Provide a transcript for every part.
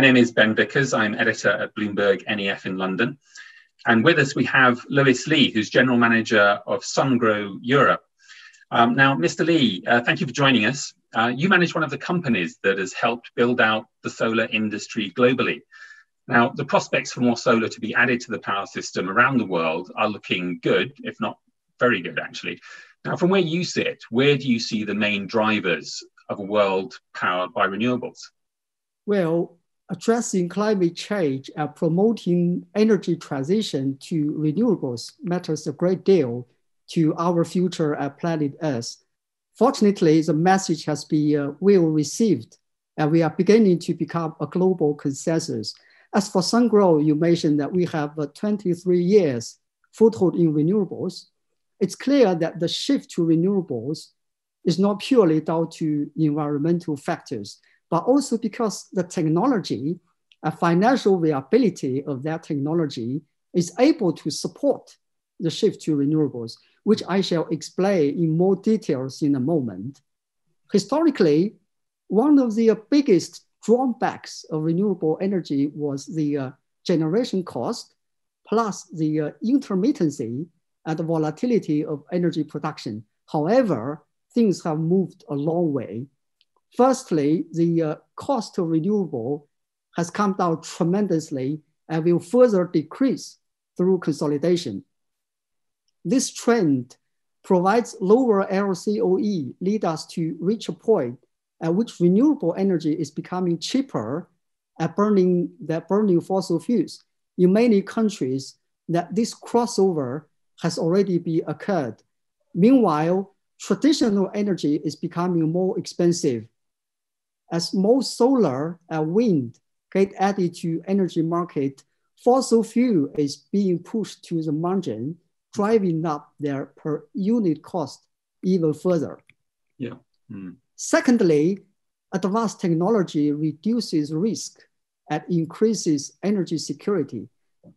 My name is Ben Vickers. I'm editor at Bloomberg NEF in London. And with us, we have Lewis Li, who's General Manager of Sungrow Europe. Um, now, Mr. Li, uh, thank you for joining us. Uh, you manage one of the companies that has helped build out the solar industry globally. Now, the prospects for more solar to be added to the power system around the world are looking good, if not very good, actually. Now, from where you sit, where do you see the main drivers of a world powered by renewables? Well, addressing climate change and promoting energy transition to renewables matters a great deal to our future at planet Earth. Fortunately, the message has been uh, well received, and we are beginning to become a global consensus. As for Sungrow, you mentioned that we have uh, 23 years foothold in renewables. It's clear that the shift to renewables is not purely down to environmental factors, but also because the technology and financial viability of that technology is able to support the shift to renewables, which I shall explain in more details in a moment. Historically, one of the biggest drawbacks of renewable energy was the uh, generation cost plus the uh, intermittency and the volatility of energy production. However, things have moved a long way. Firstly, the uh, cost of renewable has come down tremendously and will further decrease through consolidation. This trend provides lower LCOE, lead us to reach a point at which renewable energy is becoming cheaper at burning, that burning fossil fuels. In many countries, that this crossover has already been occurred. Meanwhile, traditional energy is becoming more expensive. As more solar and wind get added to energy market, fossil fuel is being pushed to the margin, driving up their per unit cost even further. Yeah. Mm. Secondly, advanced technology reduces risk and increases energy security.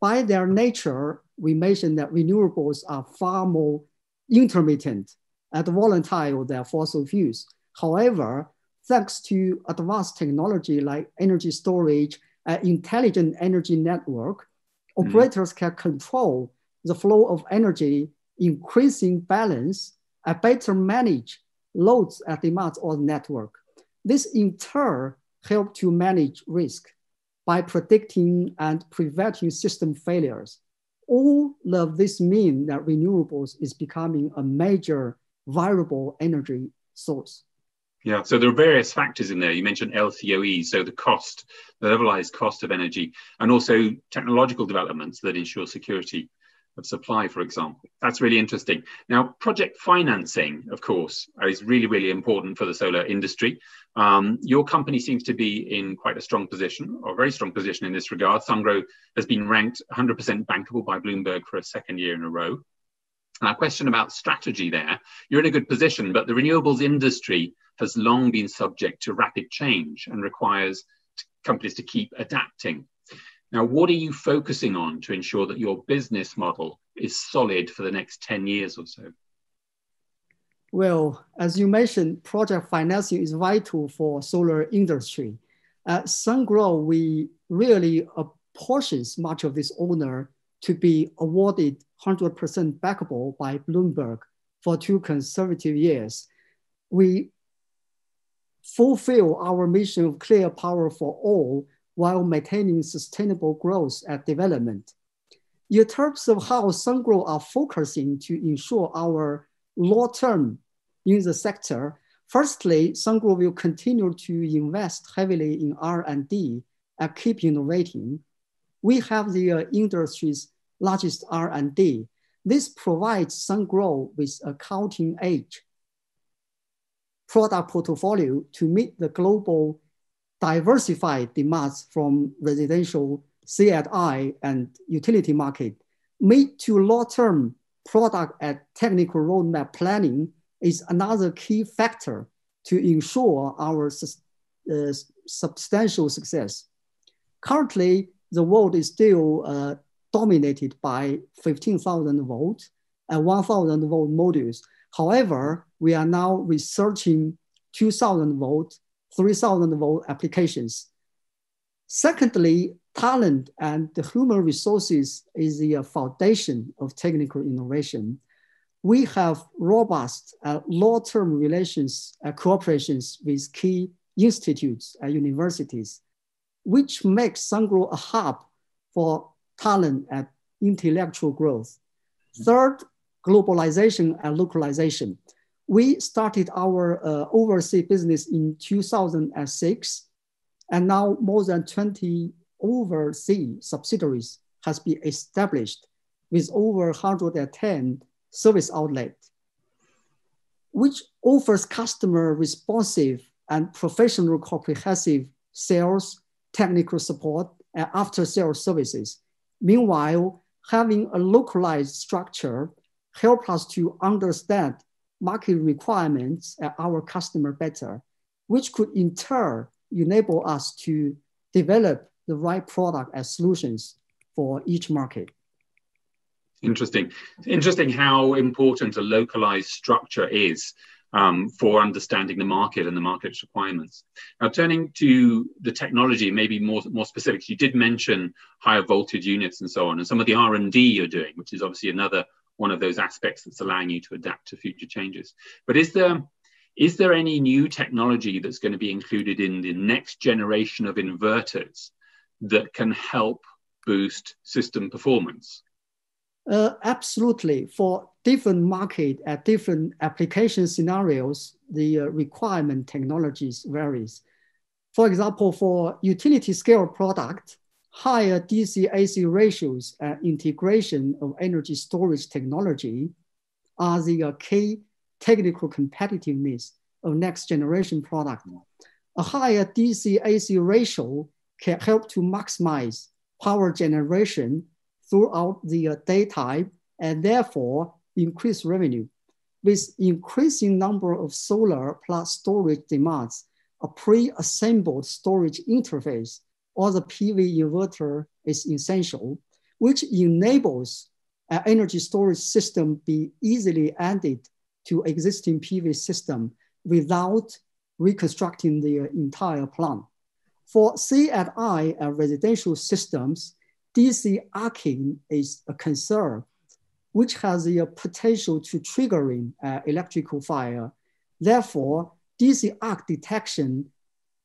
By their nature, we mentioned that renewables are far more intermittent and volatile than fossil fuels. However, thanks to advanced technology like energy storage and intelligent energy network, mm. operators can control the flow of energy, increasing balance, and better manage loads and demands on the network. This in turn help to manage risk by predicting and preventing system failures. All of this mean that renewables is becoming a major viable energy source. Yeah, so there are various factors in there. You mentioned LCOE, so the cost, the levelized cost of energy, and also technological developments that ensure security of supply, for example. That's really interesting. Now, project financing, of course, is really, really important for the solar industry. Um, your company seems to be in quite a strong position, or very strong position in this regard. Sungrow has been ranked 100% bankable by Bloomberg for a second year in a row. Now, question about strategy there. You're in a good position, but the renewables industry has long been subject to rapid change and requires companies to keep adapting. Now, what are you focusing on to ensure that your business model is solid for the next 10 years or so? Well, as you mentioned, project financing is vital for solar industry. At Sungrow, we really apportions much of this owner to be awarded 100% bankable by Bloomberg for two consecutive years. We fulfill our mission of clear power for all while maintaining sustainable growth and development. In terms of how Sungrow are focusing to ensure our long-term in the sector, firstly, Sungrow will continue to invest heavily in R&D and keep innovating we have the uh, industry's largest R&D. This provides Sungrow with a cutting edge product portfolio to meet the global diversified demands from residential C&I and utility market. Mid to long-term product and technical roadmap planning is another key factor to ensure our uh, substantial success. Currently, the world is still uh, dominated by 15,000 volt and 1,000 volt modules. However, we are now researching 2,000 volt, 3,000 volt applications. Secondly, talent and the human resources is the foundation of technical innovation. We have robust uh, long-term relations, uh, cooperations with key institutes and universities, which makes Sungrow a hub for talent and intellectual growth. Third, globalization and localization. We started our uh, overseas business in 2006, and now more than 20 overseas subsidiaries has been established with over 110 service outlets, which offers customer responsive and professional comprehensive sales, technical support, and after sales services. Meanwhile, having a localized structure help us to understand market requirements and our customer better, which could in turn enable us to develop the right product and solutions for each market. Interesting. Interesting how important a localized structure is um, for understanding the market and the market's requirements. Now, turning to the technology, maybe more more specifics. You did mention higher voltage units and so on, and some of the R and D you're doing, which is obviously another one of those aspects that's allowing you to adapt to future changes. But is there is there any new technology that's going to be included in the next generation of inverters that can help boost system performance? Uh, absolutely. For different market at different application scenarios, the uh, requirement technologies varies. For example, for utility scale product, higher DC AC ratios and integration of energy storage technology are the uh, key technical competitiveness of next generation product. A higher DC AC ratio can help to maximize power generation throughout the uh, daytime and therefore increase revenue. With increasing number of solar plus storage demands, a pre-assembled storage interface or the PV inverter is essential, which enables an energy storage system be easily added to existing PV system without reconstructing the entire plant. For C and residential systems, DC arcing is a concern, which has the potential to triggering uh, electrical fire. Therefore, DC arc detection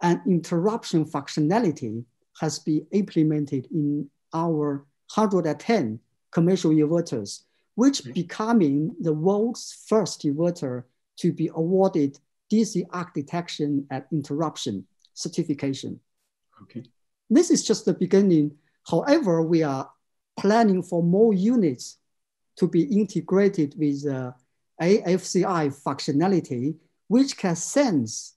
and interruption functionality has been implemented in our 110 commercial inverters, which mm-hmm. becoming the world's first inverter to be awarded DC arc detection and interruption certification. Okay. This is just the beginning However, we are planning for more units to be integrated with uh, AFCI functionality, which can sense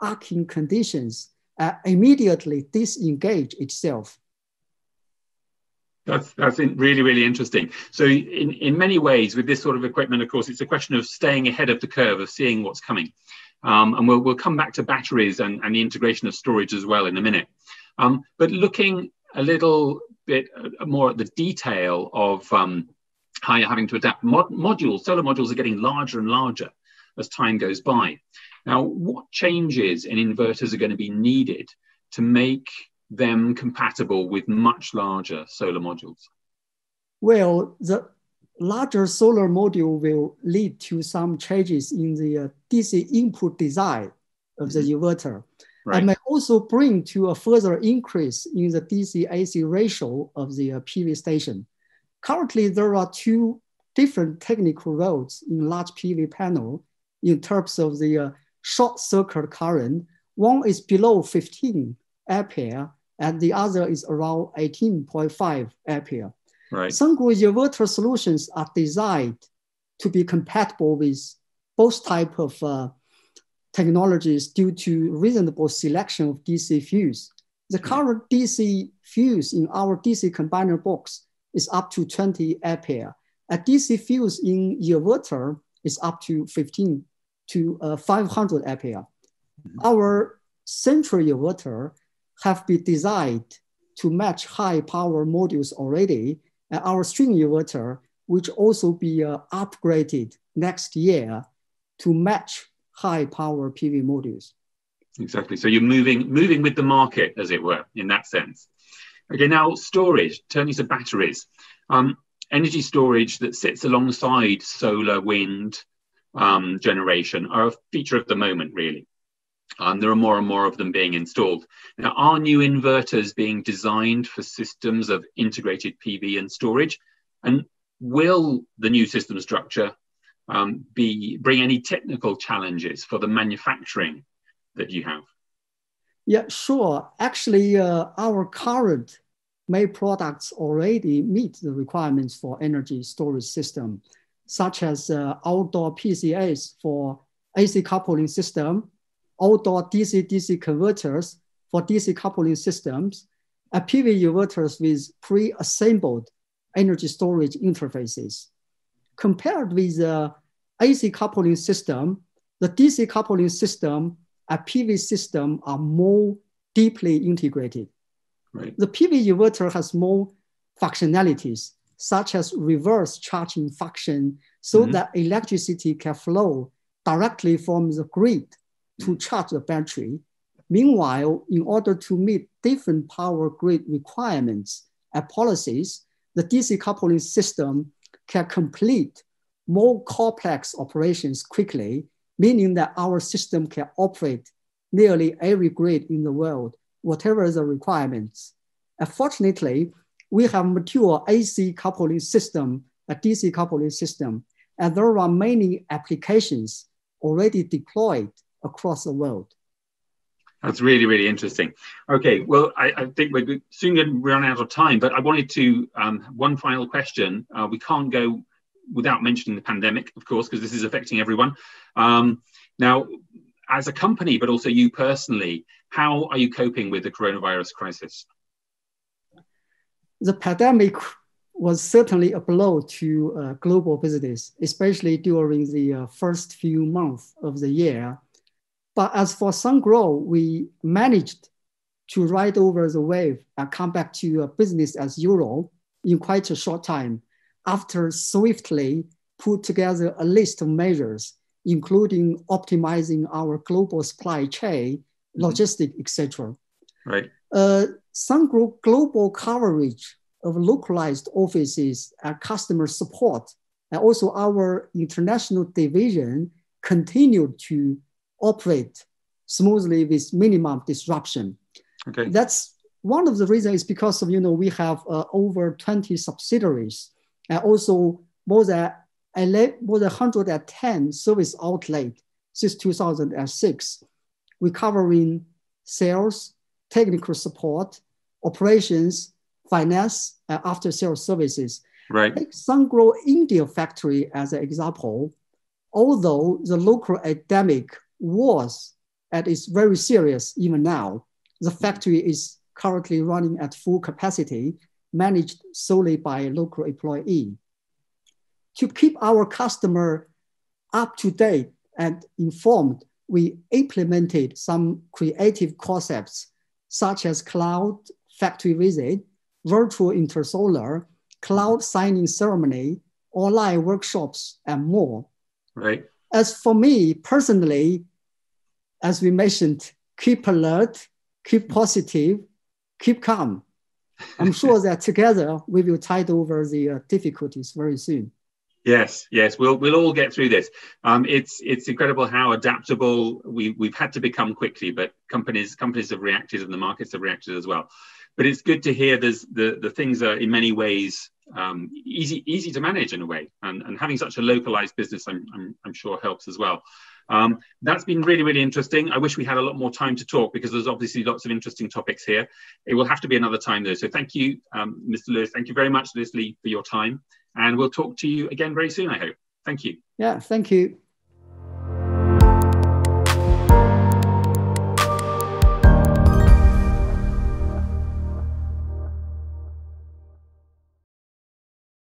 arcing conditions and immediately disengage itself. That's that's really really interesting. So in in many ways, with this sort of equipment, of course, it's a question of staying ahead of the curve, of seeing what's coming. Um, and we'll we'll come back to batteries and, and the integration of storage as well in a minute. Um, but looking a little bit uh, more at the detail of um, how you're having to adapt. Mod- modules, solar modules are getting larger and larger as time goes by. Now, what changes in inverters are going to be needed to make them compatible with much larger solar modules? Well, the larger solar module will lead to some changes in the uh, DC input design of the mm-hmm. inverter right. and may also bring to a further increase in the DC-AC ratio of the uh, PV station. Currently, there are two different technical roads in large PV panel in terms of the uh, short circuit current. One is below 15 ampere and the other is around 18.5 ampere. Right. Sungrow inverter solutions are designed to be compatible with both type of uh, technologies due to reasonable selection of DC fuse. The current DC fuse in our DC combiner box is up to 20 ampere. A DC fuse in inverter is up to 15 to uh, 500 ampere. Our central inverter have been designed to match high power modules already. And our string inverter, which also be uh, upgraded next year to match high power PV modules. Exactly. So you're moving moving with the market, as it were, in that sense. Okay, now storage, turning to batteries. Um, energy storage that sits alongside solar, wind um, generation are a feature of the moment, really. Um, there are more and more of them being installed. Now, are new inverters being designed for systems of integrated PV and storage? And will the new system structure um, be bring any technical challenges for the manufacturing that you have? Yeah, sure. Actually, uh, our current made products already meet the requirements for energy storage system, such as uh, outdoor PCAs for AC coupling system, outdoor DC-DC converters for DC coupling systems, and PV inverters with pre-assembled energy storage interfaces. Compared with the AC coupling system, the DC coupling system and PV system are more deeply integrated. Right. The PV inverter has more functionalities, such as reverse charging function, so mm-hmm. that electricity can flow directly from the grid to charge the battery. Meanwhile, in order to meet different power grid requirements and policies, the DC coupling system can complete more complex operations quickly, meaning that our system can operate nearly every grid in the world, whatever the requirements. Unfortunately, we have mature AC coupling system, a DC coupling system, and there are many applications already deployed across the world. That's really, really interesting. Okay, well, I, I think we're soon going to run out of time, but I wanted to, um, one final question. Uh, we can't go without mentioning the pandemic, of course, because this is affecting everyone. Um, now, as a company, but also you personally, how are you coping with the coronavirus crisis? The pandemic was certainly a blow to uh, global business, especially during the uh, first few months of the year but as for Sungrow, we managed to ride over the wave and come back to business as usual in quite a short time after swiftly put together a list of measures, including optimizing our global supply chain, mm-hmm. logistic, etc. Right. Uh, Sungrow global coverage of localized offices and customer support, and also our international division continued to operate smoothly with minimum disruption. Okay. That's one of the reasons is because of, you know, we have uh, over 20 subsidiaries and also more than, more than 110 service outlets since 2006. We're covering sales, technical support, operations, finance, and after sales services. Right. Take Sungrow India factory as an example. Although the local epidemic was and is very serious even now. The factory is currently running at full capacity, managed solely by a local employee. To keep our customer up to date and informed, we implemented some creative concepts such as cloud factory visit, virtual intersolar, cloud signing ceremony, online workshops, and more. Right. As for me personally, as we mentioned, keep alert, keep positive, keep calm. I'm sure that together we will tide over the uh, difficulties very soon. Yes, yes, we'll we'll all get through this. Um, it's it's incredible how adaptable we we've had to become quickly, but companies companies have reacted and the markets have reacted as well. But it's good to hear there's the the things are in many ways um, easy easy to manage in a way, and and having such a localized business, I'm I'm, I'm sure helps as well. Um, that's been really, really interesting. I wish we had a lot more time to talk because there's obviously lots of interesting topics here. It will have to be another time though. So thank you, um, Mr. Lewis. Thank you very much, Leslie, for your time. And we'll talk to you again very soon, I hope. Thank you. Yeah, thank you.